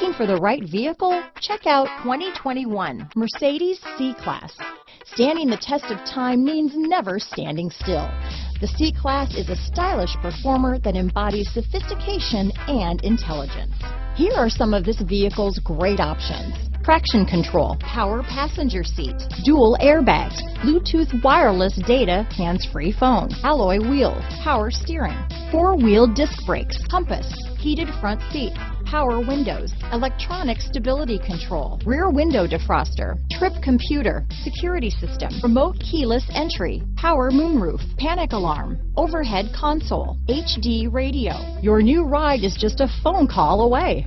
Looking for the right vehicle? Check out 2021 Mercedes C-Class. Standing the test of time means never standing still. The C-Class is a stylish performer that embodies sophistication and intelligence. Here are some of this vehicle's great options. Traction control, power passenger seat, dual airbags, Bluetooth wireless data, hands-free phone, alloy wheels, power steering, four-wheel disc brakes, compass, heated front seat, power windows, electronic stability control, rear window defroster, trip computer, security system, remote keyless entry, power moonroof, panic alarm, overhead console, HD radio. Your new ride is just a phone call away.